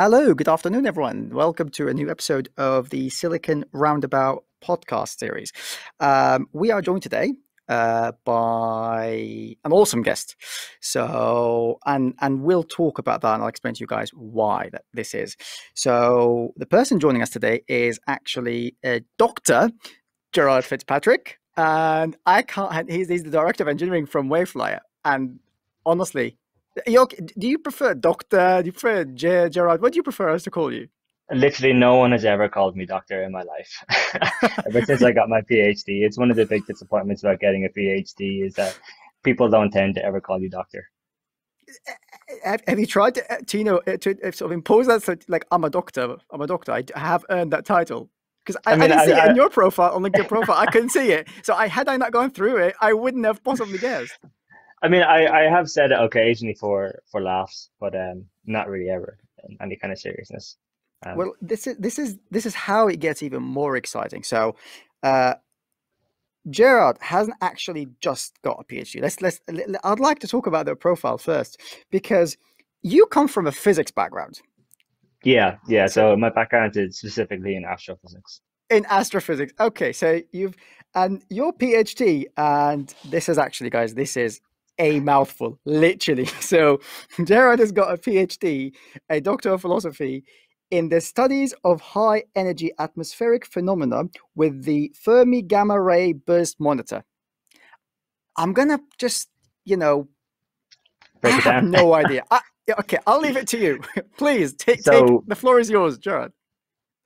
Hello, good afternoon, everyone. Welcome to a new episode of the Silicon Roundabout podcast series. Um, we are joined today uh, by an awesome guest. So, and and we'll talk about that, and I'll explain to you guys why that this is. So, the person joining us today is actually a Doctor Gerard Fitzpatrick, and I can't. He's, he's the director of engineering from Wayflyer, and honestly, do you prefer Doctor? Do you prefer Ger- Gerard? What do you prefer us to call you? Literally, no one has ever called me doctor in my life. Ever since I got my PhD, it's one of the big disappointments about getting a PhD is that people don't tend to ever call you doctor. Have, have you tried to, to you know to sort of impose that? So, like, I'm a doctor. I'm a doctor. I have earned that title because I, I, mean, I, didn't see I, it in your profile on LinkedIn profile. I couldn't see it. So, I had I not gone through it, I wouldn't have possibly guessed. I mean, I, I have said it occasionally for for laughs, but um, not really ever in any kind of seriousness. Um, well, this is this is this is how it gets even more exciting. So, uh, Gerard hasn't actually just got a PhD. Let's let's. I'd like to talk about their profile first because you come from a physics background. Yeah, yeah. So my background is specifically in astrophysics. In astrophysics, okay. So you've and your PhD, and this is actually, guys, this is a mouthful, literally. So Gerard has got a PhD, a Doctor of Philosophy, in the studies of high energy atmospheric phenomena with the Fermi Gamma Ray Burst Monitor. I'm gonna just, you know, Break I have no idea. I, okay, I'll leave it to you. Please take, so, take the floor is yours, Gerard.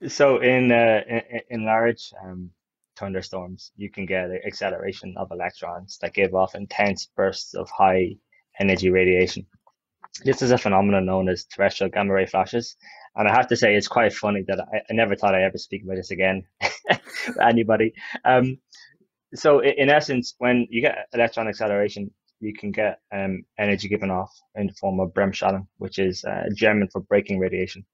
So in uh, in, in large um, thunderstorms, you can get acceleration of electrons that give off intense bursts of high energy radiation. This is a phenomenon known as terrestrial gamma ray flashes. And I have to say, it's quite funny that I, I never thought I'd ever speak about this again anybody. Um, so, in essence, when you get electron acceleration, you can get um, energy given off in the form of Bremsstrahlung, which is uh, German for braking radiation.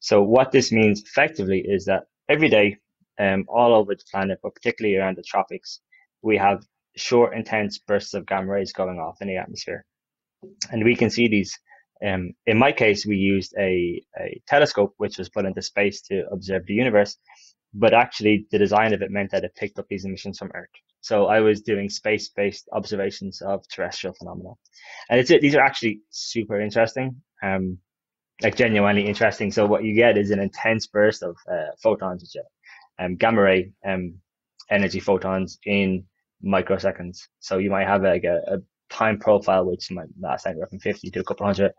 So, what this means effectively is that every day um, all over the planet, but particularly around the tropics, we have short, intense bursts of gamma rays going off in the atmosphere. And we can see these. Um, in my case, we used a, a telescope which was put into space to observe the universe, but actually the design of it meant that it picked up these emissions from Earth. So I was doing space-based observations of terrestrial phenomena, and it's these are actually super interesting, um, like genuinely interesting. So what you get is an intense burst of uh, photons, which um, gamma ray um, energy photons in microseconds. So you might have like a, a time profile which might last anywhere from 50 to a couple hundred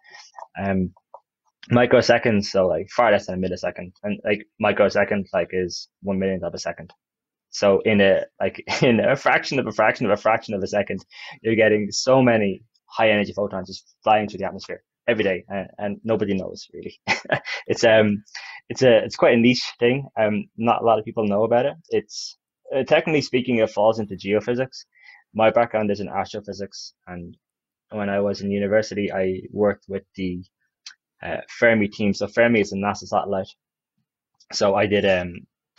um, microseconds. So like far less than a millisecond, and like microsecond like is one millionth of a second. So in a like in a fraction of a fraction of a fraction of a second, you're getting so many high energy photons just flying through the atmosphere every day, and, and nobody knows really. it's um, it's a it's quite a niche thing. Um, not a lot of people know about it. It's uh, technically speaking, it falls into geophysics. My background is in astrophysics, and when I was in university, I worked with the uh, Fermi team. So Fermi is a NASA satellite. So I did um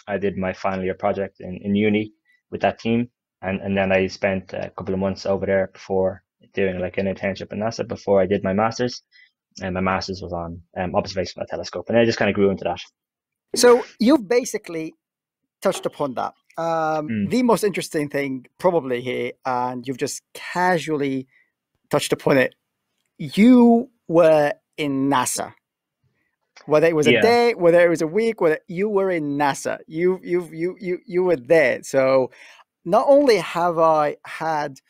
I did my final year project in, in uni with that team, and and then I spent a couple of months over there before doing like an internship at NASA before I did my masters, and my masters was on um, observation by telescope, and I just kind of grew into that. So you've basically touched upon that. Um, mm. The most interesting thing, probably here, and you've just casually touched upon it. You were in NASA. Whether it was yeah. a day, whether it was a week, whether you were in NASA, you you you you you were there. So not only have I had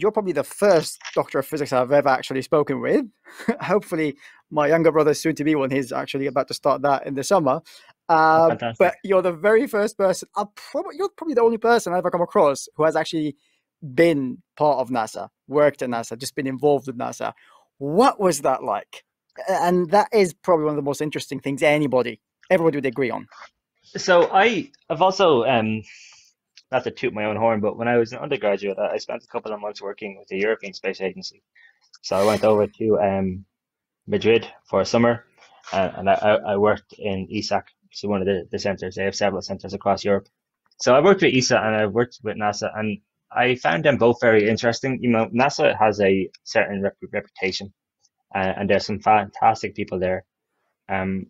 you're probably the first doctor of physics I've ever actually spoken with. Hopefully, my younger brother, soon to be one, he's actually about to start that in the summer. Um, but you're the very first person. i probably you're probably the only person I've ever come across who has actually been part of NASA, worked at NASA, just been involved with NASA. What was that like? And that is probably one of the most interesting things anybody, everybody would agree on. So I, I've also um, not to toot my own horn, but when I was an undergraduate, I spent a couple of months working with the European Space Agency. So I went over to um, Madrid for a summer, uh, and I, I worked in ESAC, so one of the, the centers. They have several centers across Europe. So I worked with ESA and I worked with NASA, and I found them both very interesting. You know, NASA has a certain rep- reputation, uh, and there's some fantastic people there. Um,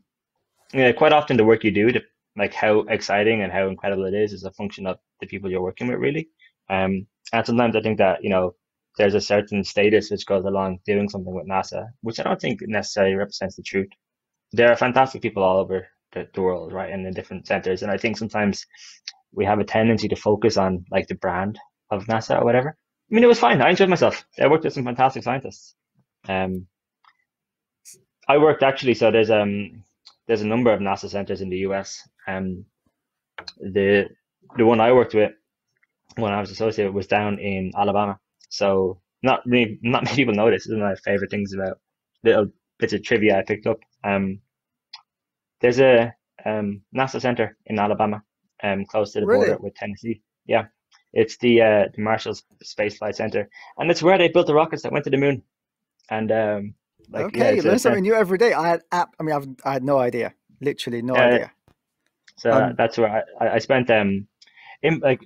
yeah, quite often the work you do, the, like how exciting and how incredible it is, is a function of the people you're working with, really. Um, and sometimes I think that you know there's a certain status which goes along doing something with NASA, which I don't think necessarily represents the truth. There are fantastic people all over the, the world, right, in different centers, and I think sometimes we have a tendency to focus on like the brand of NASA or whatever. I mean, it was fine. I enjoyed myself. I worked with some fantastic scientists. Um, I worked actually. So there's um there's a number of NASA centers in the U.S. Um, the the one I worked with when I was associated was down in Alabama. So not really, not many people know this. Is one of my favorite things about little bits of trivia I picked up. Um, there's a um, NASA center in Alabama, um, close to the really? border with Tennessee. Yeah, it's the uh, the Marshall Space Flight Center, and it's where they built the rockets that went to the moon. And um, like, okay, yeah, you learn something new every day. I had app. I mean, I've, I had no idea. Literally no uh, idea. So um, that's where I, I spent um, in like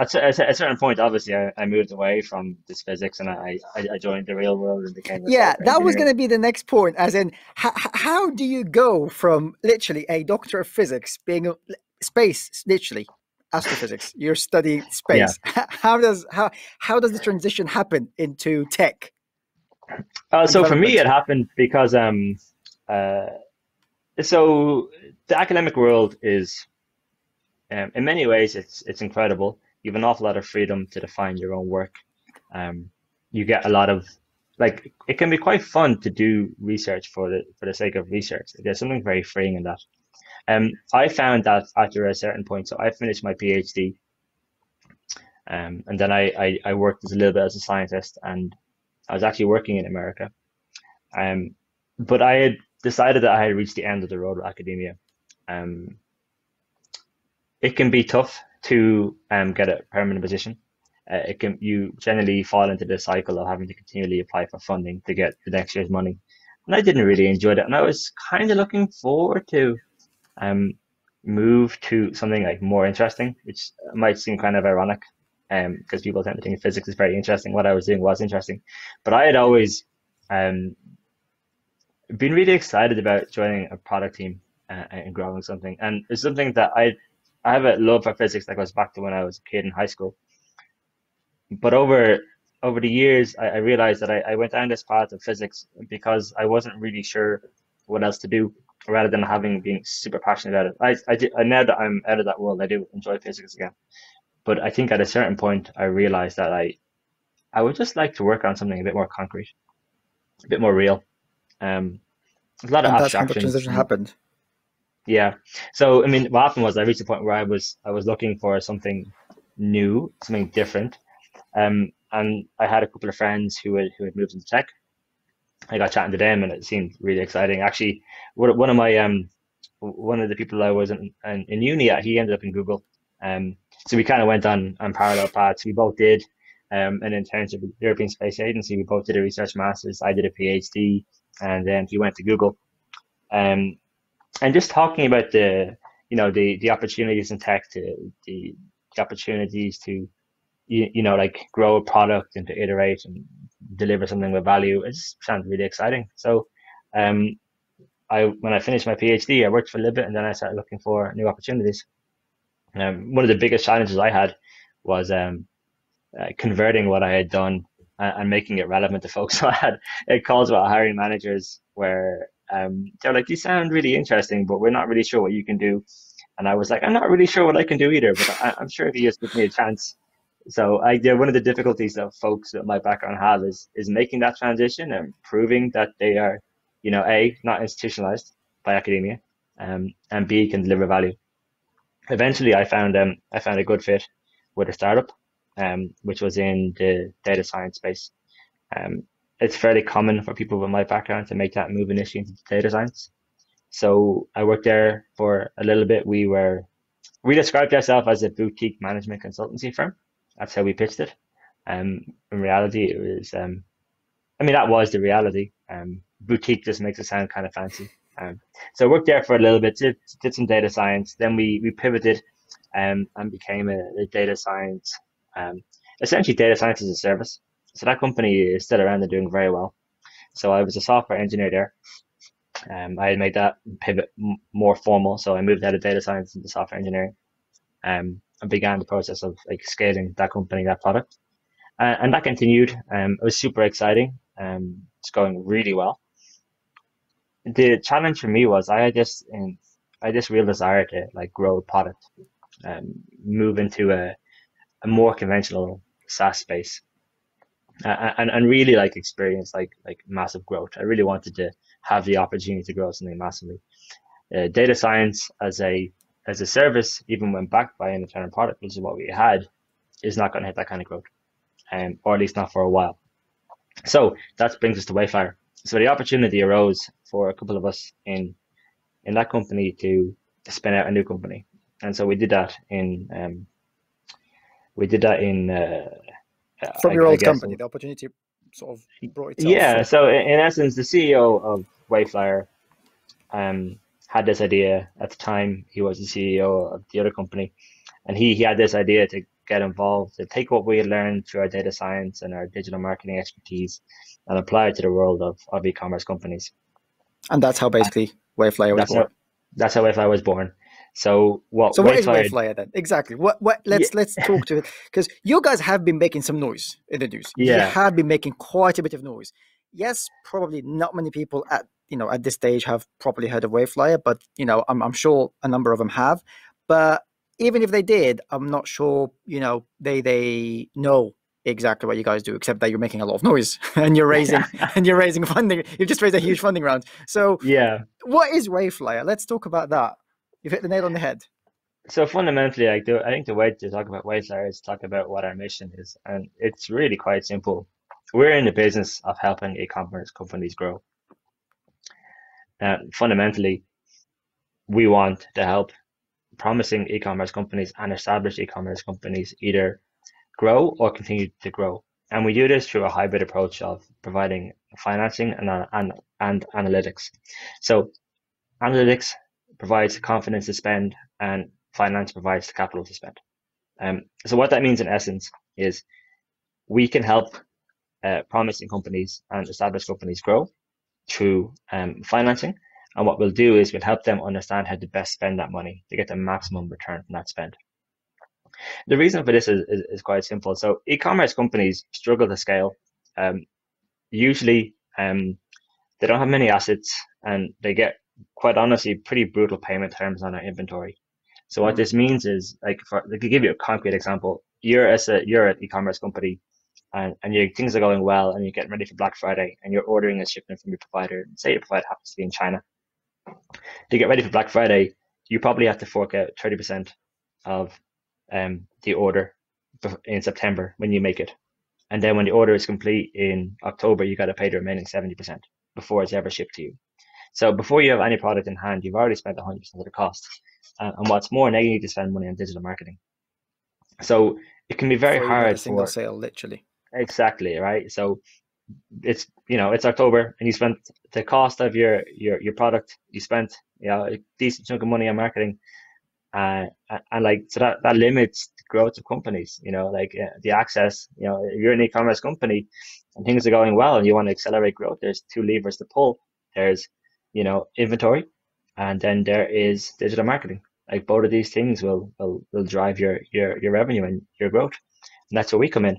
at, a certain point, obviously, I, I moved away from this physics and I, I joined the real world and became. yeah, that was going to be the next point. As in, how, how do you go from literally a doctor of physics being a, space, literally astrophysics? You're studying space. Yeah. How does how how does the transition happen into tech? Uh, so for me, it happened because um, uh, so the academic world is, um, in many ways, it's it's incredible you have an awful lot of freedom to define your own work. Um, you get a lot of like it can be quite fun to do research for the for the sake of research. There's something very freeing in that. Um, I found that after a certain point, so I finished my PhD, um, and then I, I, I worked a little bit as a scientist, and I was actually working in America. Um, but I had decided that I had reached the end of the road with academia. Um, it can be tough to um, get a permanent position. Uh, it can you generally fall into the cycle of having to continually apply for funding to get the next year's money, and I didn't really enjoy that. And I was kind of looking forward to um, move to something like more interesting, which might seem kind of ironic, um, because people tend to think physics is very interesting. What I was doing was interesting, but I had always um, been really excited about joining a product team uh, and growing something, and it's something that I I have a love for physics that goes back to when I was a kid in high school. But over over the years, I, I realized that I, I went down this path of physics because I wasn't really sure what else to do, rather than having been super passionate about it. I I, I now that I'm out of that world, I do enjoy physics again. But I think at a certain point, I realized that I I would just like to work on something a bit more concrete, a bit more real. Um, a lot of and abstraction. That's transition happened. Yeah. So I mean, what happened was I reached a point where I was I was looking for something new, something different, um, and I had a couple of friends who had who had moved into tech. I got chatting to them, and it seemed really exciting. Actually, one of my um one of the people I was in, in, in uni at, he ended up in Google. Um, so we kind of went on on parallel paths. We both did um, an internship with the European Space Agency. We both did a research master's. I did a PhD, and then he went to Google. Um, and just talking about the you know the the opportunities in tech to the, the opportunities to you, you know like grow a product and to iterate and deliver something with value it just sounds really exciting so um i when i finished my phd i worked for a little bit and then i started looking for new opportunities um, one of the biggest challenges i had was um uh, converting what i had done and, and, making it relevant to folks so i had it calls about hiring managers where um, they're like, you sound really interesting, but we're not really sure what you can do. And I was like, I'm not really sure what I can do either, but I, am sure if you just give me a chance. So I, yeah, one of the difficulties that folks that my background have is is making that transition and proving that they are, you know, a not institutionalized by academia, um, and b can deliver value. Eventually, I found um I found a good fit with a startup, um, which was in the data science space. Um, it's fairly common for people with my background to make that move initially into data science. So I worked there for a little bit. We were we described ourselves as a boutique management consultancy firm. That's how we pitched it. Um, in reality, it was. Um, I mean, that was the reality. Um, boutique just makes it sound kind of fancy. Um, so I worked there for a little bit, did, did some data science. Then we we pivoted, um, and became a, a data science. Um, essentially, data science as a service. So that company is still around and doing very well. So I was a software engineer there. Um, I made that pivot more formal, so I moved out of data science into software engineering, um, and began the process of like scaling that company, that product, uh, and that continued. Um, it was super exciting. Um, it's going really well. The challenge for me was I had this, in, I just real desire to like grow a product, um, move into a, a more conventional SaaS space, uh, and and really like experience like like massive growth. I really wanted to have the opportunity to grow something massively. Uh, data science as a as a service, even when backed by an internal product, which is what we had, is not going to hit that kind of growth, um, or at least not for a while. So that brings us to Wayflyer. So the opportunity arose for a couple of us in in that company to spin out a new company, and so we did that in um, we did that in uh, from your I, old I company. The opportunity sort of brought itself. Yeah. So in essence, the CEO of Wayflyer um, had this idea at the time. He was the CEO of the other company, and he he had this idea to get involved to take what we had learned through our data science and our digital marketing expertise and apply it to the world of, of e-commerce companies. And that's how basically Wayflyer was that's born. How, that's how Wayflyer was born. So what? So what is Wayflyer then? Exactly. What? What? Let's yeah. let's talk to it because you guys have been making some noise in the news. Yeah. You have been making quite a bit of noise. Yes, probably not many people at you know at this stage have properly heard of Wayflyer, but you know I'm I'm sure a number of them have. But even if they did, I'm not sure you know they they know exactly what you guys do, except that you're making a lot of noise and you're raising and you're raising funding. You've just raised a huge funding round. So yeah, what is Wayflyer? Let's talk about that. You've hit the nail on the head. So fundamentally, I do. I think the way to talk about Wayflyer is talk about what our mission is, and it's really quite simple. We're in the business of helping e-commerce companies grow. Uh, fundamentally, we want to help promising e-commerce companies and established e-commerce companies either grow or continue to grow. And we do this through a hybrid approach of providing financing and, and, and analytics. So analytics provides confidence to spend and finance provides the capital to spend. Um, so what that means in essence is we can help uh, promising companies and established companies grow through um, financing. And what we'll do is we'll help them understand how to best spend that money to get the maximum return from that spend. The reason for this is, is, is quite simple. So e-commerce companies struggle to scale. Um, usually, um, they don't have many assets and they get quite honestly pretty brutal payment terms on our inventory. So what mm. this means is like for to give you a concrete example, you're as a you're an e-commerce company and, and your things are going well and you're getting ready for Black Friday and you're ordering a shipment from your provider, say your provider happens to be in China. To get ready for Black Friday, you probably have to fork out 30% of um, the order in September when you make it. And then when the order is complete in October, you got to pay the remaining 70% before it's ever shipped to you. So before you have any product in hand, you've already spent 100% of the cost. Uh, and what's more, now you need to spend money on digital marketing. So it can be very before hard. a single for, sale, literally. Exactly right. So it's you know it's October and you spent the cost of your your your product. You spent you know a decent chunk of money on marketing, uh, and like so that that limits the growth of companies. You know, like uh, the access. You know, if you're an e-commerce company and things are going well and you want to accelerate growth, there's two levers to pull. There's you know, inventory, and then there is digital marketing. Like both of these things will will, will drive your, your your revenue and your growth. And that's where we come in.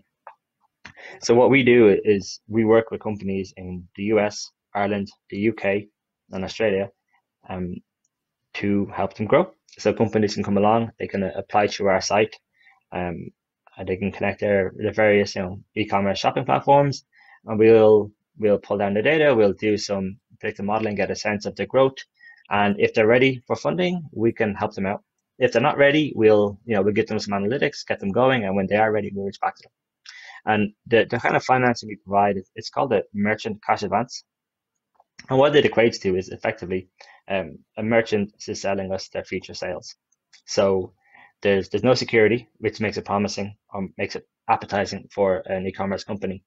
So what we do is we work with companies in the US, Ireland, the UK, and Australia, um, to help them grow. So companies can come along, they can apply to our site, um, and they can connect their, their various you know e-commerce shopping platforms, and we'll we'll pull down the data, we'll do some predictive modeling, get a sense of the growth. And if they're ready for funding, we can help them out. If they're not ready, we'll, you know, we'll get them some analytics, get them going. And when they are ready, we'll reach back to them. And the, the kind of financing we provide, it's called a merchant cash advance. And what it equates to is effectively um, a merchant is selling us their future sales. So there's there's no security, which makes it promising or makes it appetizing for an e-commerce company.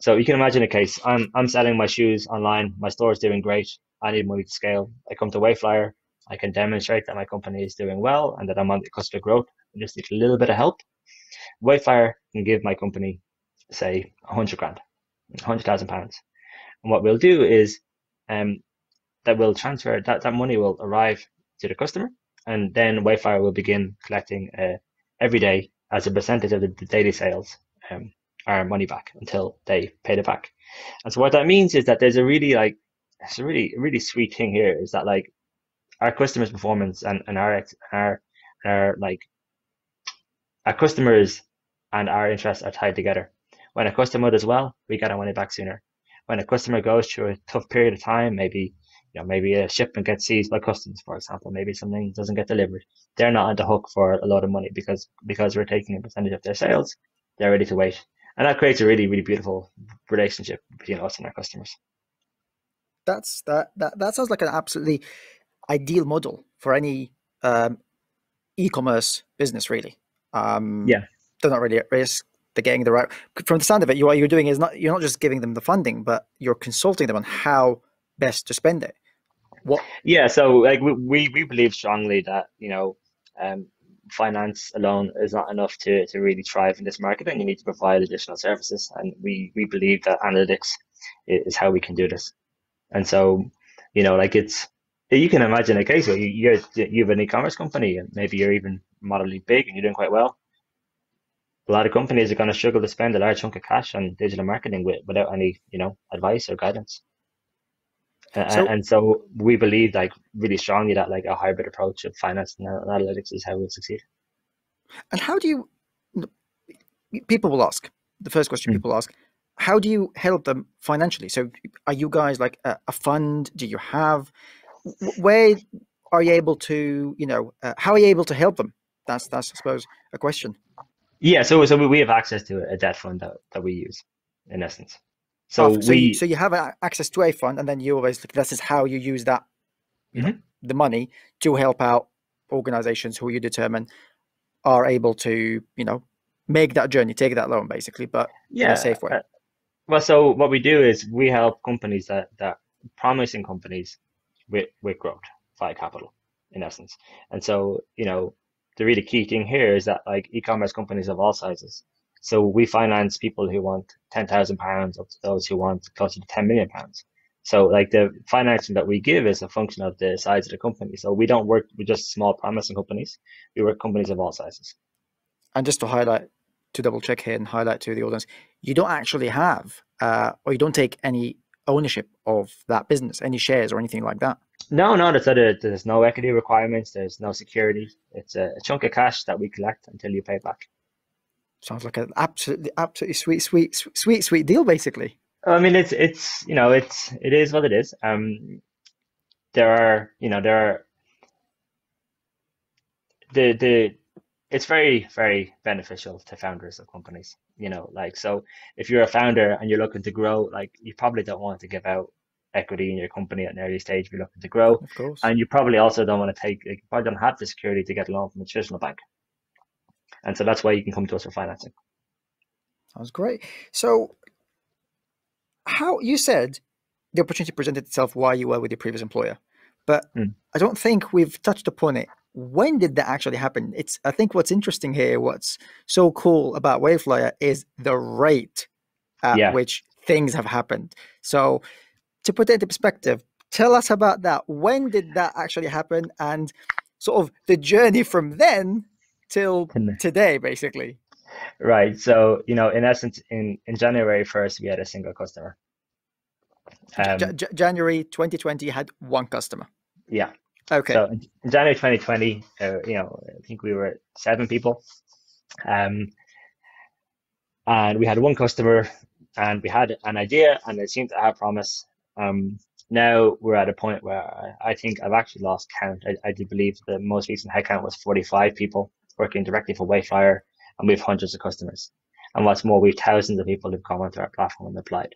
So you can imagine a case. I'm I'm selling my shoes online. My store is doing great. I need money to scale. I come to Wayflyer. I can demonstrate that my company is doing well and that I'm on the customer growth. I just need a little bit of help. Wayflyer can give my company, say, a hundred grand, hundred thousand pounds. And what we'll do is, um, that will transfer that that money will arrive to the customer, and then Wayflyer will begin collecting uh, every day as a percentage of the, the daily sales um, our money back until they paid it back. And so what that means is that there's a really like it's a really really sweet thing here is that like our customers' performance and, and our our our like our customers and our interests are tied together. When a customer does well, we get our money back sooner. When a customer goes through a tough period of time, maybe you know, maybe a shipment gets seized by customs, for example, maybe something doesn't get delivered. They're not on the hook for a lot of money because because we're taking a percentage of their sales. They're ready to wait, and that creates a really really beautiful relationship between us and our customers. That's that that that sounds like an absolutely ideal model for any um, e-commerce business, really. Um, yeah, they're not really at risk. They're getting the right. From the sound of it, you, what you're doing is not you're not just giving them the funding, but you're consulting them on how best to spend it. What? Yeah, so like we we believe strongly that you know um, finance alone is not enough to, to really thrive in this market and you need to provide additional services and we, we believe that analytics is how we can do this. And so you know like it's you can imagine a case where you you're, you have an e-commerce company and maybe you're even moderately big and you're doing quite well. A lot of companies are going to struggle to spend a large chunk of cash on digital marketing with, without any you know advice or guidance so, and so we believe like really strongly that like a hybrid approach of finance and analytics is how we'll succeed. And how do you? People will ask the first question. Mm. People ask, how do you help them financially? So, are you guys like a, a fund? Do you have? Where are you able to? You know, uh, how are you able to help them? That's that's I suppose a question. Yeah, so so we have access to a debt fund that, that we use in essence. So, so we you, so you have access to a fund, and then you always this is how you use that mm-hmm. the money to help out organizations who you determine are able to you know make that journey, take that loan, basically, but yeah, in a safe way. Uh, well, so what we do is we help companies that that promising companies with with growth via capital, in essence. And so you know the really key thing here is that like e-commerce companies of all sizes so we finance people who want ten thousand pounds up to those who want closer to ten million pounds. So like the financing that we give is a function of the size of the company. So we don't work with just small promising companies. We work companies of all sizes. And just to highlight, to double check here and highlight to the audience, you don't actually have, uh, or you don't take any ownership of that business, any shares or anything like that. No, no, there's, other, there's no equity requirements. There's no security. It's a, a chunk of cash that we collect until you pay back. Sounds like an absolutely, absolutely sweet, sweet, sweet, sweet deal, basically. I mean, it's it's you know it's it is what it is. Um, there are you know there are the the it's very very beneficial to founders of companies. You know, like so if you're a founder and you're looking to grow, like you probably don't want to give out equity in your company at an early stage if you're looking to grow. Of course. And you probably also don't want to take, like, you probably don't have the security to get a loan from a traditional bank. And so that's why you can come to us for financing. Sounds great. So, how you said the opportunity presented itself while you were with your previous employer, but mm. I don't think we've touched upon it. When did that actually happen? It's I think what's interesting here, what's so cool about Wayflyer is the rate at yeah. which things have happened. So, to put it into perspective, tell us about that. When did that actually happen, and sort of the journey from then till today, basically. Right. So, you know, in essence, in, in January 1st, we had a single customer. Um, J- January 2020 had one customer. Yeah. Okay. So in January 2020, uh, you know, I think we were seven people. Um, and we had one customer and we had an idea and it seemed to have promise. Um, now we're at a point where I, I think I've actually lost count. I, I do believe the most recent headcount was 45 people working directly for Wayflyer, and we have hundreds of customers. And what's more, we have thousands of people who've come onto our platform and applied.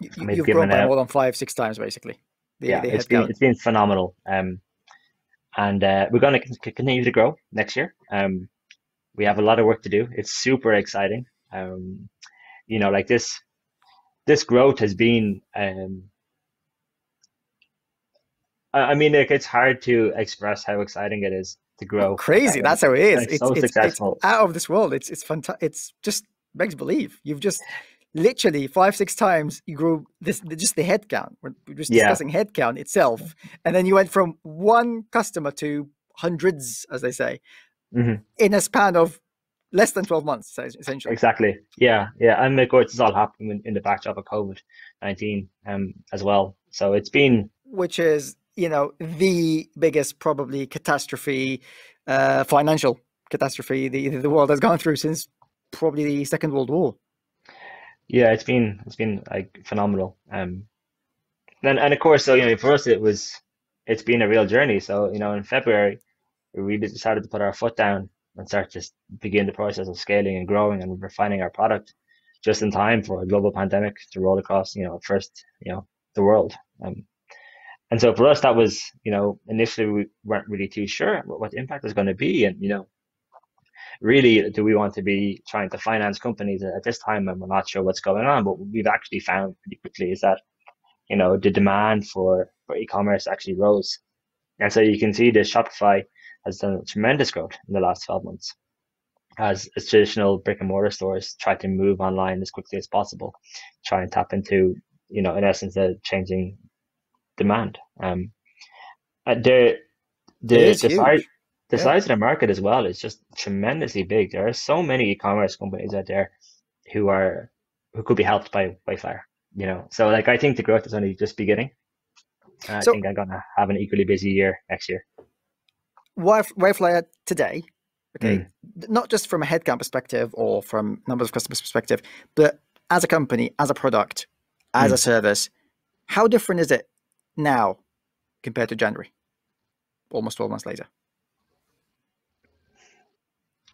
You, have grown by more than five, six times, basically. The, yeah, the it's been it's been phenomenal. Um, and uh, we're going to continue to grow next year. Um, we have a lot of work to do. It's super exciting. Um, you know, like this, this growth has been. Um, I mean, like, it's hard to express how exciting it is to grow. Crazy. That's how it is. It's, so it's, successful. It's out of this world. It's it's fantastic. It's just makes believe. You've just literally five six times you grew this just the headcount. We're just Yeah. discussing headcount itself, and then you went from one customer to hundreds, as they say, Mhm. in a span of less than twelve months, essentially. Exactly. Yeah, yeah. And of course, it's all happening in, in the backdrop of COVID nineteen um as well. So it's been Which is you know the biggest probably catastrophe, uh, financial catastrophe the the world has gone through since probably the Second World War. yeah, it's been it's been like phenomenal. Um, and and of course, so you know, for us, it was it's been a real journey. So you know, in February, we really decided to put our foot down and start to begin the process of scaling and growing and refining our product just in time for a global pandemic to roll across, you know, first, you know, the world. Um, and so for us, that was, you know, initially we weren't really too sure what, what the impact was going to be. And, you know, really, do we want to be trying to finance companies at this time and we're not sure what's going on? But we've actually found pretty quickly is that, you know, the demand for, for e-commerce actually rose. And so you can see the Shopify has done tremendous growth in the last 12 months as, as traditional brick and mortar stores try to move online as quickly as possible, try and tap into, you know, in essence, the changing demand. Um, uh, the the the size the Yeah. size of the market as well is just tremendously big. There are so many e-commerce companies out there who are who could be helped by by Fire. You know, so like I think the growth is only just beginning. I So- think I'm gonna have an equally busy year next year. Wi- Wayflyer today, okay, Mm. not just from a headcount perspective or from numbers of customers perspective, but as a company, as a product, as Mm. a service, how different is it now compared to January? Almost 12 months later.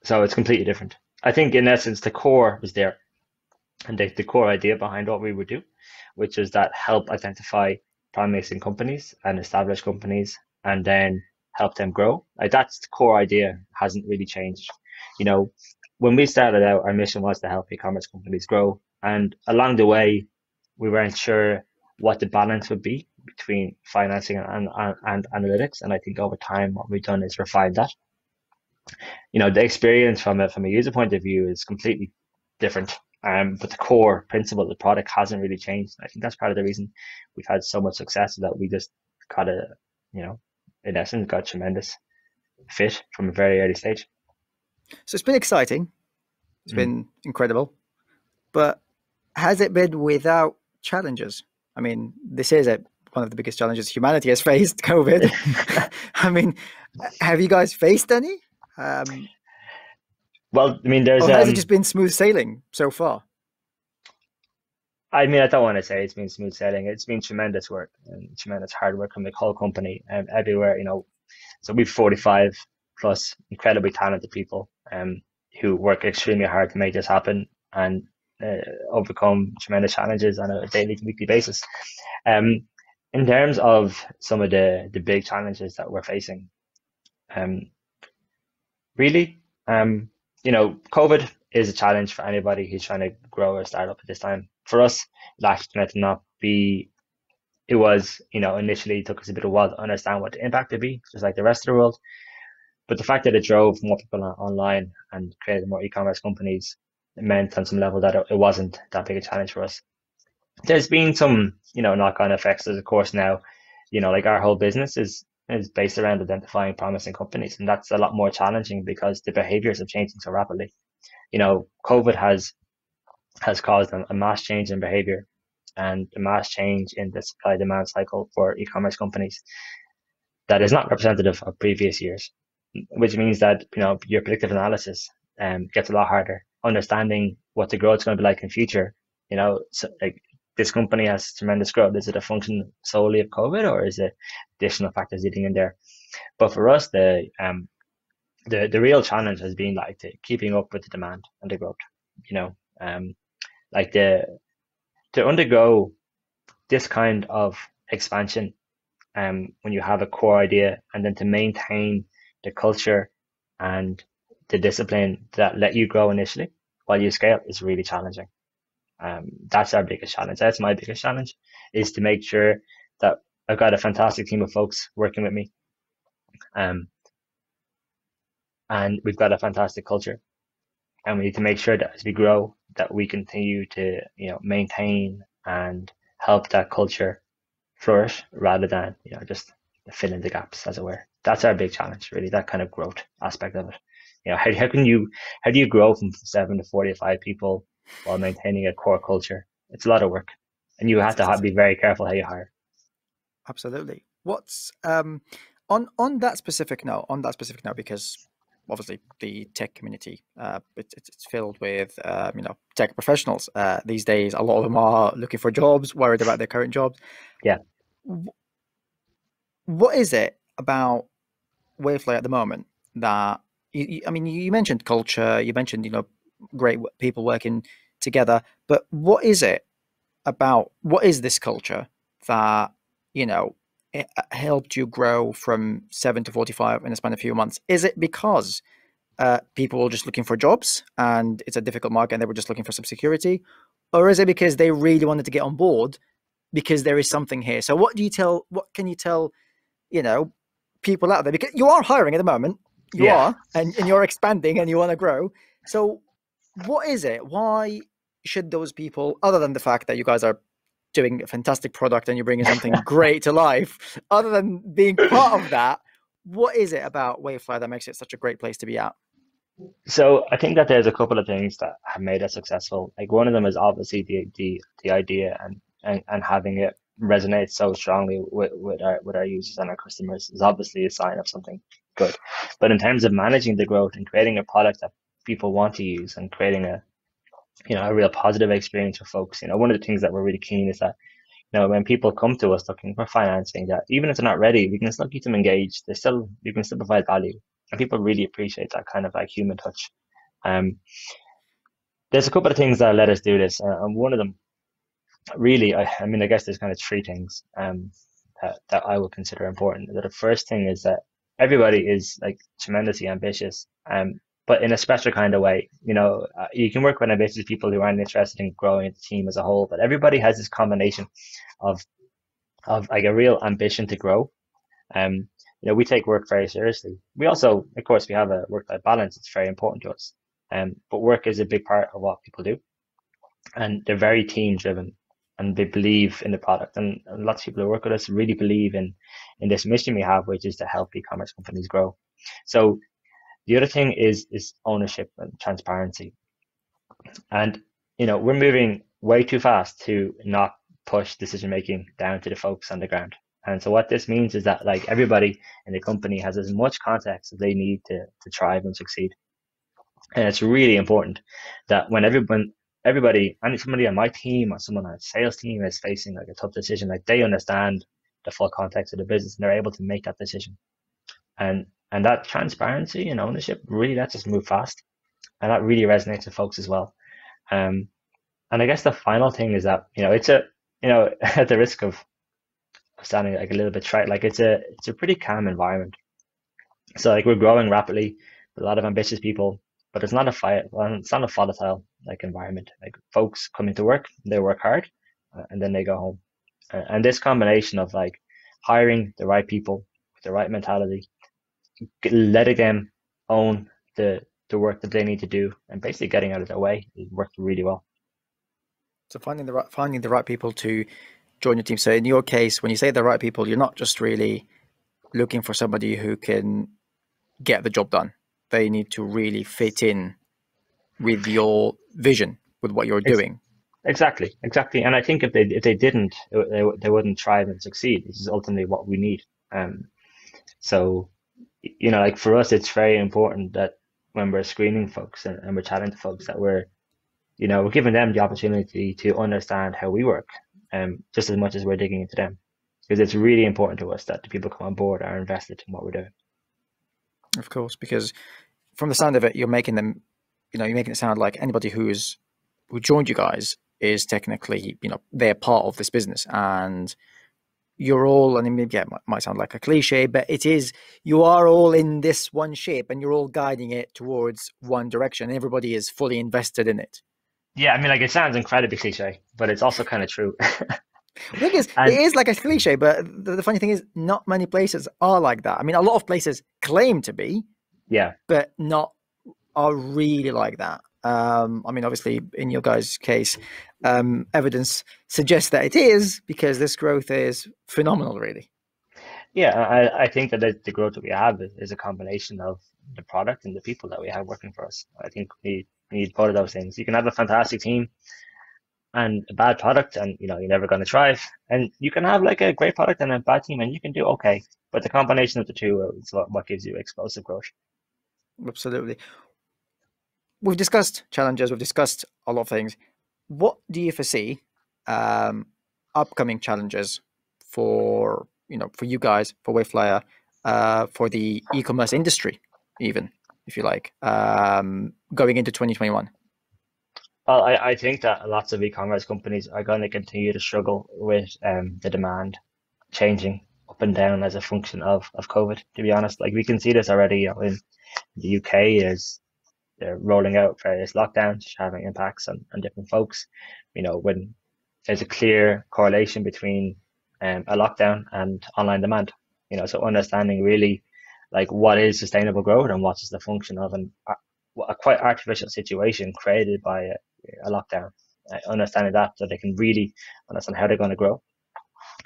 So it's completely different. I think in essence the core was there, and the, the core idea behind what we would do, which is that help identify promising companies and establish companies, and then help them grow. Like that's the core idea hasn't really changed. You know, when we started out, our mission was to help e-commerce companies grow, and along the way, we weren't sure what the balance would be between financing and, and, and analytics. And I think over time, what we've done is refine that you know the experience from a from a user point of view is completely different um but the core principle of the product hasn't really changed i think that's part of the reason we've had so much success that we just got a you know in essence got tremendous fit from a very early stage So it's been exciting. It's Mm. been incredible. But has it been without challenges? I mean, this is a, one of the biggest challenges humanity has faced, COVID. I mean, have you guys faced any? Um, well i mean there's or has um, it just been smooth sailing so far? I mean, I don't want to say it's been smooth sailing. It's been tremendous work and tremendous hard work from the whole company and everywhere, you know. So we've 45 plus incredibly talented people um, who work extremely hard to make this happen and uh, overcome tremendous challenges on a daily to weekly basis. Um, in terms of some of the, the big challenges that we're facing, um, really, um, you know, COVID is a challenge for anybody who's trying to grow a startup at this time. For us, turned to not be. It was, you know, initially it took us a bit of a while to understand what the impact would be, just like the rest of the world. But the fact that it drove more people online and created more e-commerce companies meant on some level that it wasn't that big a challenge for us. There's been some, you know, knock-on effects. There's of course now, you know, like our whole business is is based around identifying promising companies, and that's a lot more challenging because the behaviors are changing so rapidly. You know, COVID has has caused a, a mass change in behavior and a mass change in the supply demand cycle for e-commerce companies that is not representative of previous years, which means that you know your predictive analysis um, gets a lot harder. Understanding what the growth is going to be like in future, you know, so, like this company has tremendous growth. Is it a function solely of COVID, or is it additional factors leading in there? But for us, the um, the the real challenge has been like the keeping up with the demand and the growth. You know, um, like the to undergo this kind of expansion, um, when you have a core idea, and then to maintain the culture and the discipline that let you grow initially while you scale is really challenging. Um, that's our biggest challenge. That's my biggest challenge is to make sure that I've got a fantastic team of folks working with me. Um, and we've got a fantastic culture. and we need to make sure that as we grow, that we continue to you know maintain and help that culture flourish rather than you know just fill in the gaps, as it were. That's our big challenge, really. That kind of growth aspect of it. You know, how, how can you how do you grow from seven to forty five people while maintaining a core culture? It's a lot of work, and you have to be very careful how you hire. Absolutely. What's um on on that specific note? On that specific note, because obviously the tech community uh, it, it's filled with um, you know tech professionals uh, these days a lot of them are looking for jobs worried about their current jobs yeah what is it about wavefly at the moment that you, you, i mean you mentioned culture you mentioned you know great people working together but what is it about what is this culture that you know it uh, helped you grow from seven to 45 in a span of a few months? Is it because uh, people were just looking for jobs and it's a difficult market and they were just looking for some security? Or is it because they really wanted to get on board because there is something here? So, what do you tell, what can you tell, you know, people out there? Because you are hiring at the moment, you yeah. are, and, and you're expanding and you want to grow. So, what is it? Why should those people, other than the fact that you guys are doing a fantastic product and you're bringing something great to life. Other than being part of that, what is it about Wavefly that makes it such a great place to be at? So I think that there's a couple of things that have made us successful. Like one of them is obviously the the, the idea and, and, and having it resonate so strongly with, with our with our users and our customers is obviously a sign of something good. But in terms of managing the growth and creating a product that people want to use and creating a you know, a real positive experience for folks. You know, one of the things that we're really keen is that, you know, when people come to us looking for financing, that even if they're not ready, we can still keep them engaged. They still, we can still provide value, and people really appreciate that kind of like human touch. Um, there's a couple of things that let us do this, uh, and one of them, really, I, I mean, I guess there's kind of three things um, that, that I would consider important. The first thing is that everybody is like tremendously ambitious, um, but in a special kind of way. You know, uh, you can work with ambitious people who aren't interested in growing the team as a whole, but everybody has this combination of of like a real ambition to grow. Um, you know, we take work very seriously. We also, of course, we have a work-life balance. It's very important to us. Um, but work is a big part of what people do, and they're very team-driven, and they believe in the product. And, and lots of people who work with us really believe in in this mission we have, which is to help e-commerce companies grow. So the other thing is is ownership and transparency. And you know, we're moving way too fast to not push decision making down to the folks on the ground. And so what this means is that like everybody in the company has as much context as they need to to thrive and succeed. And it's really important that when everyone everybody and somebody on my team or someone on a sales team is facing like a tough decision, like they understand the full context of the business and they're able to make that decision. And and that transparency and ownership really lets us move fast. And that really resonates with folks as well. Um, and I guess the final thing is that, you know, it's a, you know, at the risk of sounding like a little bit trite, like it's a, it's a pretty calm environment. So like we're growing rapidly, a lot of ambitious people, but it's not a fire it's not a volatile like environment. Like folks come into work, they work hard, uh, and then they go home. And this combination of like hiring the right people with the right mentality letting them own the the work that they need to do and basically getting out of their way it worked really well. So finding the right finding the right people to join your team. So in your case, when you say the right people, you're not just really looking for somebody who can get the job done. They need to really fit in with your vision, with what you're doing. Exactly, exactly. And I think if they if they didn't, they, they wouldn't thrive and succeed. This is ultimately what we need. Um, so you know, like for us, it's very important that when we're screening folks and, and we're chatting to folks that we're, you know, we're giving them the opportunity to understand how we work, um, just as much as we're digging into them, because it's really important to us that the people come on board are invested in what we're doing. Of course, because from the sound of it, you're making them, you know, you're making it sound like anybody who's who joined you guys is technically, you know, they're part of this business and you're all, and maybe yeah, it might sound like a cliche, but it is, you are all in this one shape and you're all guiding it towards one direction. Everybody is fully invested in it. Yeah, I mean, like it sounds incredibly cliche, but it's also kind of true. the thing is, and, it is like a cliche, but the, the funny thing is, not many places are like that. I mean, a lot of places claim to be, yeah, but not are really like that. Um, I mean, obviously, in your guys' case, um, evidence suggests that it is because this growth is phenomenal, really. Yeah, I, I think that the growth that we have is a combination of the product and the people that we have working for us. I think we need both of those things. You can have a fantastic team and a bad product, and you know you're never going to thrive. And you can have like a great product and a bad team, and you can do okay. But the combination of the two is what, what gives you explosive growth. Absolutely. We've discussed challenges. We've discussed a lot of things. What do you foresee um, upcoming challenges for you know for you guys for Wayflyer uh, for the e-commerce industry, even if you like, um, going into 2021? Well, I, I think that lots of e-commerce companies are going to continue to struggle with um, the demand changing up and down as a function of, of COVID, to be honest. Like we can see this already you know, in the UK is they're rolling out various lockdowns, which are having impacts on, on different folks. You know, when there's a clear correlation between um, a lockdown and online demand. You know, so understanding really like what is sustainable growth and what is the function of an a quite artificial situation created by a, a lockdown. Uh, understanding that so they can really understand how they're going to grow.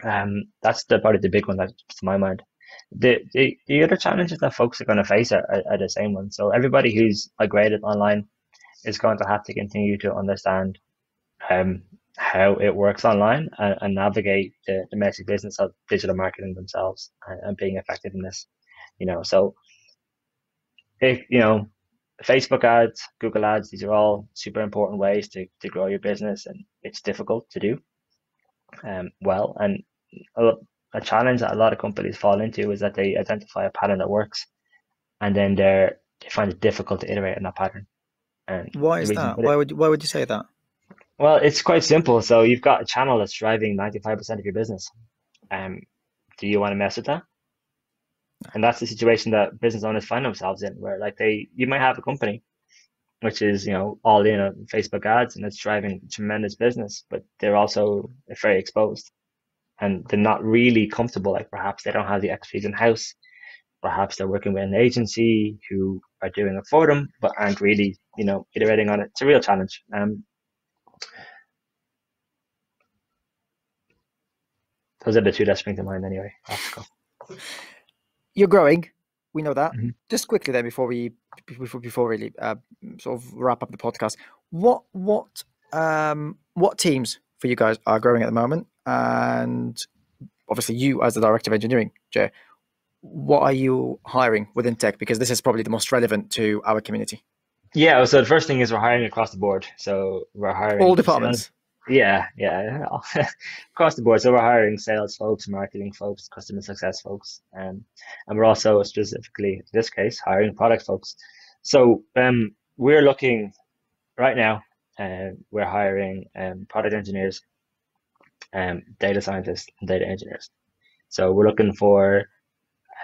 Um, that's the probably the big one that to my mind. The, the the other challenges that folks are going to face are, are, are the same ones. So everybody who's migrated online is going to have to continue to understand um, how it works online and, and navigate the domestic business of digital marketing themselves and, and, being effective in this. You know, so if you know Facebook ads, Google ads, these are all super important ways to, to grow your business and it's difficult to do um, well. And a, challenge that a lot of companies fall into is that they identify a pattern that works and then they're they find it difficult to iterate on that pattern. And why is that? Why would why would you say that? Well, it's quite simple. So you've got a channel that's driving 95% of your business. Um, do you want to mess with that? And that's the situation that business owners find themselves in, where like they, you might have a company, which is you know all in on Facebook ads and it's driving tremendous business, but they're also very exposed, and they're not really comfortable. Like perhaps they don't have the expertise in house, perhaps they're working with an agency who are doing it for them, but aren't really you know iterating on it. It's a real challenge. Um, Those are the two that spring to mind anyway. You're growing. We know that. Mm-hmm. Just quickly then, before we before before really uh, sort of wrap up the podcast, what what um, what teams for you guys are growing at the moment, and obviously you as the director of engineering, Jay, what are you hiring within tech? Because this is probably the most relevant to our community. Yeah, so the first thing is we're hiring across the board. So we're hiring all departments. Yeah, yeah, across the board. So we're hiring sales folks, marketing folks, customer success folks, um, and we're also specifically in this case hiring product folks. So um, we're looking right now. Uh, we're hiring um, product engineers, um, data scientists, and data engineers. So we're looking for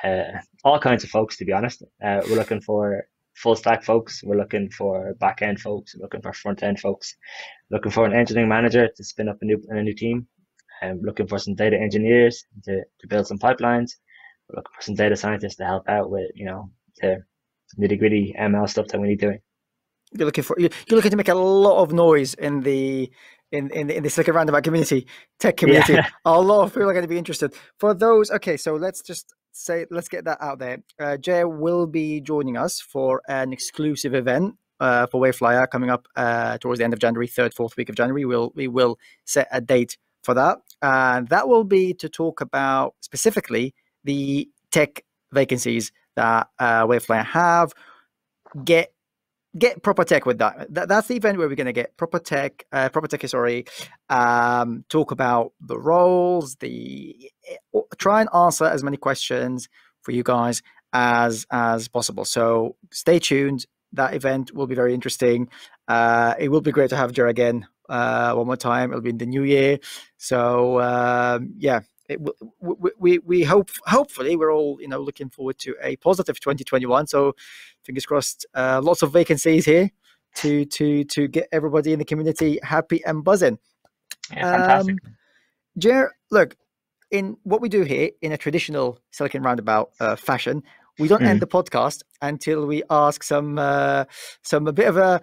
uh, all kinds of folks. To be honest, uh, we're looking for full stack folks. We're looking for back end folks. We're looking for front end folks. Looking for an engineering manager to spin up a new a new team. Um, looking for some data engineers to, to build some pipelines. We're looking for some data scientists to help out with you know the nitty gritty ML stuff that we need doing. You're looking for you're looking to make a lot of noise in the in in, in the Silicon Roundabout community, tech community. Yeah. A lot of people are going to be interested. For those, okay, so let's just say let's get that out there. Uh, Jay will be joining us for an exclusive event uh, for Wayflyer coming up uh, towards the end of January, third, fourth week of January. We'll we will set a date for that, and that will be to talk about specifically the tech vacancies that uh, Wayflyer have. Get get proper tech with that. that that's the event where we're going to get proper tech, uh, proper tech, sorry, um, talk about the roles, the eh, try and answer as many questions for you guys as as possible. So stay tuned. That event will be very interesting. Uh, it will be great to have Jer again uh, one more time. It'll be in the new year. So um, yeah, it, we, we, we hope hopefully we're all you know looking forward to a positive 2021 so fingers crossed uh, lots of vacancies here to to to get everybody in the community happy and buzzing yeah, fantastic. Um, Jer, look in what we do here in a traditional silicon roundabout uh, fashion we don't mm. end the podcast until we ask some uh, some a bit of a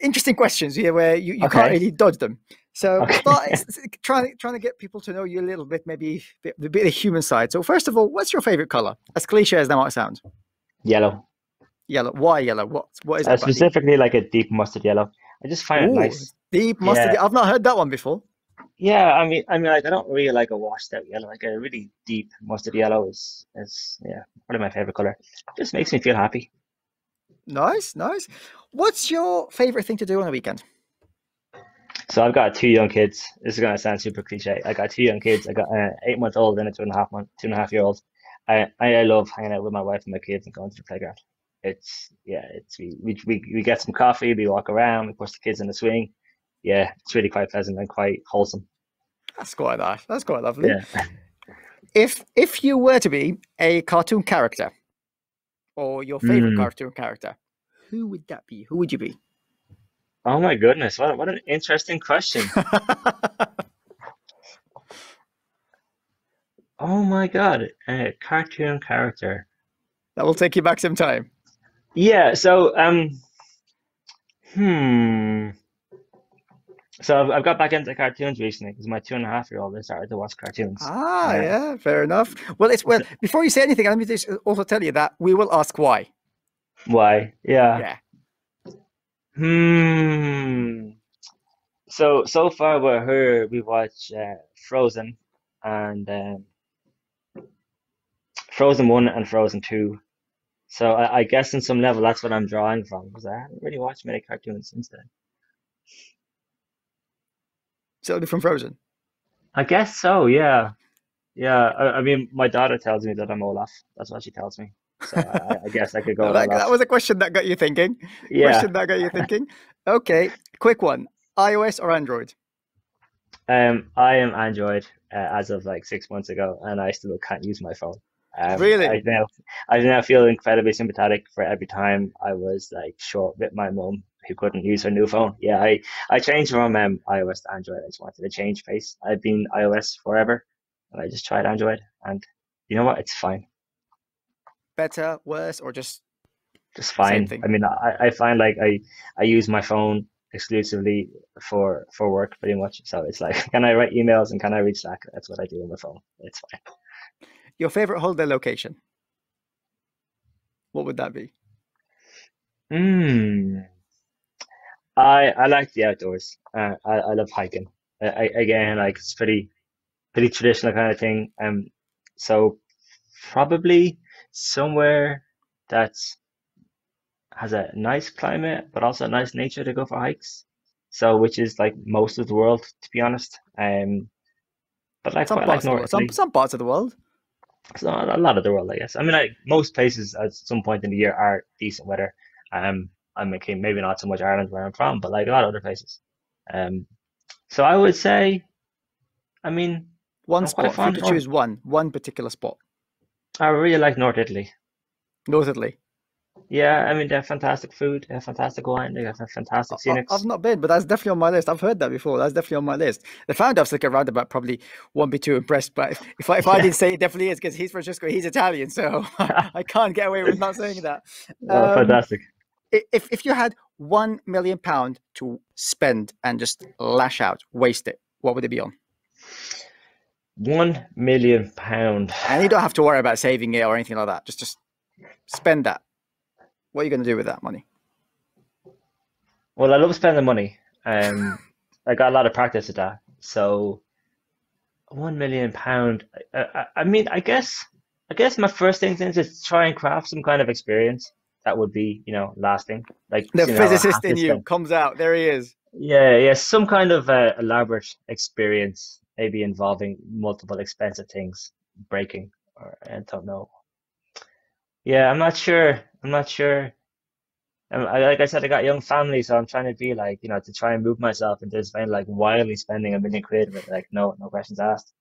interesting questions here where you, you okay. can't really dodge them. So okay. start trying trying to get people to know you a little bit, maybe a bit, of human side. So first of all, what's your favorite color? As cliche as that might sound. Yellow. Yellow. Why yellow? What what is uh, specifically like a deep mustard yellow? I just find Ooh, it nice. Deep mustard. Yeah. I've not heard that one before. Yeah, I mean, I mean, like I don't really like a washed out yellow. Like a really deep mustard yellow is is yeah, probably my favorite color. Just makes me feel happy. Nice, nice. What's your favorite thing to do on a weekend? So I've got two young kids. This is gonna sound super cliche. I got two young kids. I got an eight month old and a two and a half month, two and a half year old. I I love hanging out with my wife and my kids and going to the playground. It's yeah, it's we we we, get some coffee, we walk around, we push the kids in the swing. Yeah, it's really quite pleasant and quite wholesome. That's quite nice. That's quite lovely. Yeah. If if you were to be a cartoon character, or your favorite mm. cartoon character, who would that be? Who would you be? Oh my goodness, what what an interesting question. oh my god, a cartoon character. That will take you back some time. Yeah, so um hmm so I've, I've got back into cartoons recently because my two and a half year old started to watch cartoons. Ah, yeah. yeah, fair enough. Well, it's well. Before you say anything, let me just also tell you that we will ask why. Why? Yeah. Yeah. Hmm. So so far with her, we watch uh, Frozen and um, Frozen One and Frozen Two. So I, I guess in some level that's what I'm drawing from because I haven't really watched many cartoons since then. Totally from Frozen. I guess so. Yeah, yeah. I, I mean, my daughter tells me that I'm Olaf. That's what she tells me. So I, I guess I could go. like, that was a question that got you thinking. Yeah. Question that got you thinking. Okay, quick one: iOS or Android? Um, I am Android uh, as of like six months ago, and I still can't use my phone. Um, really? I now, I now feel incredibly sympathetic for every time I was like short with my mom who couldn't use her new phone. Yeah, I, I changed from um, iOS to Android. I just wanted to change pace. I've been iOS forever, and I just tried Android, and you know what? It's fine. Better, worse, or just just fine. I mean, I, I find like I I use my phone exclusively for for work pretty much. So it's like, can I write emails and can I read Slack? That's what I do on my phone. It's fine. Your favorite holiday location? What would that be? Hmm. I I like the outdoors. Uh, I I love hiking. I, again, like it's pretty pretty traditional kind of thing. Um, so probably somewhere that's has a nice climate, but also a nice nature to go for hikes. So, which is like most of the world, to be honest. Um, but like some, parts, like North, some, some parts of the world. So a lot of the world, I guess. I mean, like most places at some point in the year are decent weather. Um, I mean, maybe not so much Ireland where I'm from, but like a lot of other places. Um, so I would say, I mean, one I'm spot. If you could choose one, one particular spot. I really like North Italy. North Italy. Yeah, I mean, they have fantastic food, they have fantastic wine, they have fantastic scenics. I've not been, but that's definitely on my list. I've heard that before. That's definitely on my list. The founder of Silicon Roundabout probably won't be too impressed, but if, if I, if I didn't say it definitely is because he's Francesco, he's Italian, so I can't get away with not saying that. Oh, um, fantastic. If, if you had one million pound to spend and just lash out, waste it, what would it be on? One million pound. And you don't have to worry about saving it or anything like that. Just just spend that. What are you going to do with that money? Well, I love spending money. Um, I got a lot of practice at that. So, one million pound. I, I, I, mean, I guess, I guess my first thing is to try and craft some kind of experience that would be, you know, lasting. Like the physicist know, in you comes out. There he is. Yeah, yeah, some kind of uh, elaborate experience, maybe involving multiple expensive things, breaking, or I don't know. Yeah, I'm not sure. I'm not sure. I, like I said, I got a young family, so I'm trying to be like, you know, to try and move myself into this like wildly spending a million quid, but like, no, no questions asked.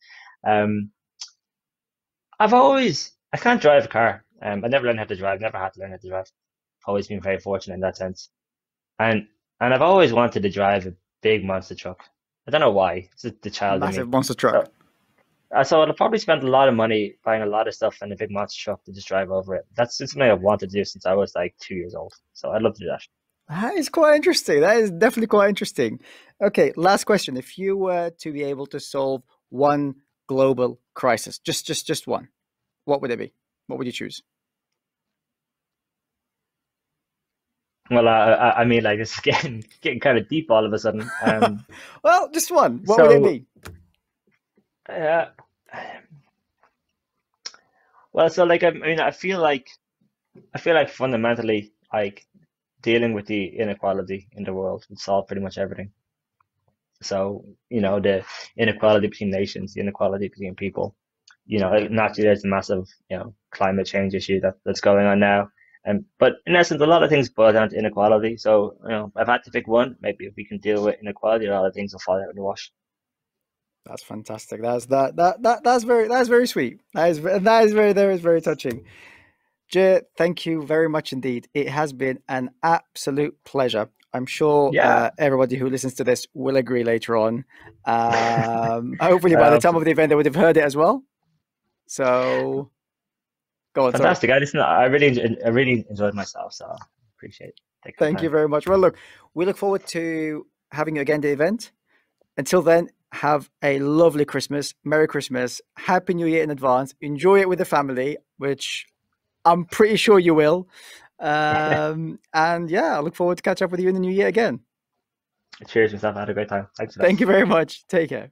Um, I've always, I can't drive a car. Um, I never learned how to drive, never had to learn how to drive. Always been very fortunate in that sense. And, and I've always wanted to drive a big monster truck. I don't know why. It's the child. Massive monster truck. So, uh, so I'll probably spend a lot of money buying a lot of stuff in a big monster truck to just drive over it. That's something I've wanted to do since I was like two years old. So I'd love to do that. That is quite interesting. That is definitely quite interesting. Okay, last question. If you were to be able to solve one global crisis, just just just one, what would it be? What would you choose? Well, uh, I mean, like it's getting getting kind of deep all of a sudden. Um, well, just one. What so, would it be? Uh, well, so like I mean, I feel like I feel like fundamentally, like dealing with the inequality in the world would solve pretty much everything. So you know, the inequality between nations, the inequality between people. You know, naturally, there's a massive you know climate change issue that, that's going on now. And um, but in essence, a lot of things boil down to inequality. So you know, I've had to pick one. Maybe if we can deal with inequality, a lot of things will fall out in the wash. That's fantastic. That's that that that that's very that's very sweet. That is that is very that is very touching. Jay, thank you very much indeed. It has been an absolute pleasure. I'm sure yeah. uh, everybody who listens to this will agree later on. Um, hopefully, by the time of the event, they would have heard it as well. So, go on. Fantastic. Sorry. I listen. I really, I really enjoyed myself. So, appreciate it. Thank you very much. Well, look, we look forward to having you again at the event. Until then, have a lovely Christmas, Merry Christmas, Happy New Year in advance. Enjoy it with the family, which I'm pretty sure you will. Um, and yeah, I look forward to catch up with you in the new year again. Cheers yourself. I had a great time. Thanks. Thank you very much. Take care.